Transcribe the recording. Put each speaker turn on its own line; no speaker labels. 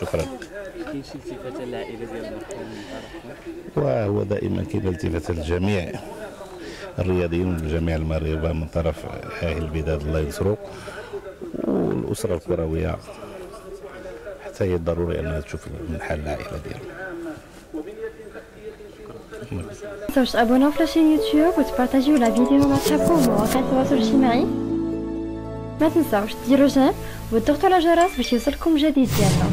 شكرا.
كاين شي التفاته للعائله ديال المرحوم من طرفكم
وهو دائما كاين التفات الجميع. الرياضيين وجميع المغاربه من طرف أهل البلاد الله ينصرو والأسرة الكروية. حتى هي ضروري أنها تشوف من حال العائلة ديالها.
تنساوش تابوناو في la chaîne YouTube وتبارطاجيو la vidéo مع صحابكم ومواقع التواصل الاجتماعي ما تنساوش ديروا جيم وتضغطوا على الجرس باش يوصلكم جديد ديالنا